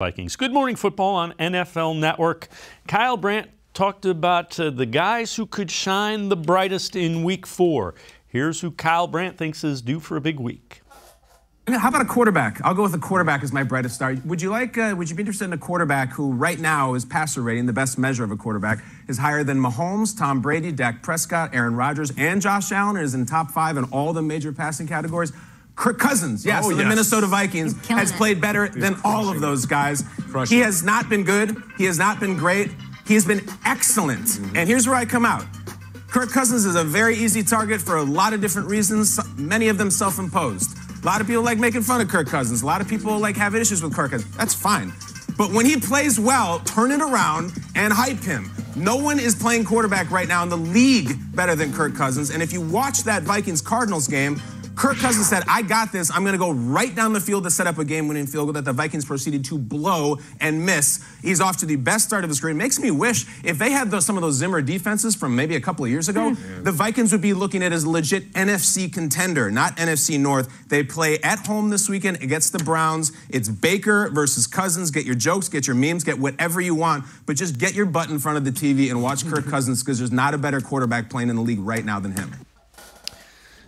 Vikings. Good morning, football on NFL Network. Kyle Brandt talked about uh, the guys who could shine the brightest in week four. Here's who Kyle Brandt thinks is due for a big week. How about a quarterback? I'll go with a quarterback as my brightest star. Would you like? Uh, would you be interested in a quarterback who, right now, is passer rating, the best measure of a quarterback, is higher than Mahomes, Tom Brady, Dak Prescott, Aaron Rodgers, and Josh Allen, and is in top five in all the major passing categories? Kirk Cousins, yes, Oh, of the yes. Minnesota Vikings, has it. played better than all of those guys. Crushing He has not been good. He has not been great. He has been excellent. Mm-hmm. And here's where I come out. Kirk Cousins is a very easy target for a lot of different reasons, many of them self imposed. A lot of people like making fun of Kirk Cousins. A lot of people like have issues with Kirk Cousins. That's fine. But when he plays well, turn it around and hype him. No one is playing quarterback right now in the league better than Kirk Cousins. And if you watch that Vikings Cardinals game, Kirk Cousins said, I got this. I'm going to go right down the field to set up a game winning field goal that the Vikings proceeded to blow and miss. He's off to the best start of his career. Makes me wish if they had those, some of those Zimmer defenses from maybe a couple of years ago, hmm. the Vikings would be looking at as a legit NFC contender, not NFC North. They play at home this weekend against the Browns. It's Baker versus Cousins. Get your jokes, get your memes, get whatever you want, but just get your butt in front of the TV and watch Kirk Cousins because there's not a better quarterback playing in the league right now than him.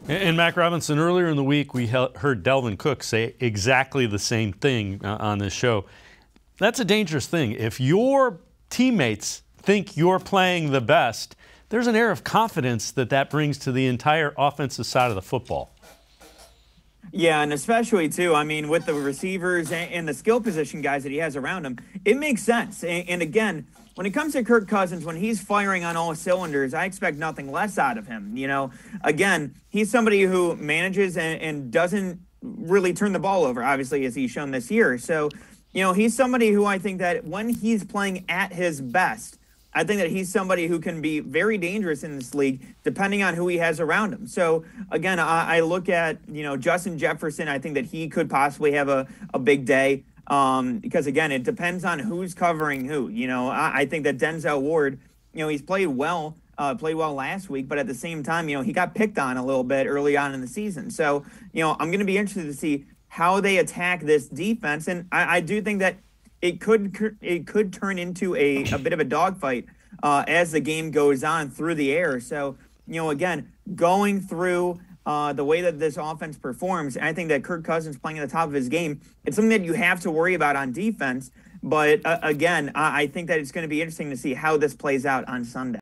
And Mac Robinson, earlier in the week, we he- heard Dalvin Cook say exactly the same thing uh, on this show. That's a dangerous thing. If your teammates think you're playing the best, there's an air of confidence that that brings to the entire offensive side of the football. Yeah, and especially too, I mean, with the receivers and, and the skill position guys that he has around him, it makes sense. And, and again, when it comes to Kirk Cousins, when he's firing on all cylinders, I expect nothing less out of him. You know, again, he's somebody who manages and, and doesn't really turn the ball over, obviously, as he's shown this year. So, you know, he's somebody who I think that when he's playing at his best, I think that he's somebody who can be very dangerous in this league, depending on who he has around him. So again, I, I look at you know Justin Jefferson. I think that he could possibly have a, a big day um, because again, it depends on who's covering who. You know, I, I think that Denzel Ward, you know, he's played well, uh, played well last week, but at the same time, you know, he got picked on a little bit early on in the season. So you know, I'm going to be interested to see how they attack this defense, and I, I do think that it could it could turn into a, a bit of a dogfight uh, as the game goes on through the air. So you know, again, going through uh, the way that this offense performs, I think that Kirk Cousins playing at the top of his game, it's something that you have to worry about on defense. But uh, again, I, I think that it's going to be interesting to see how this plays out on Sunday.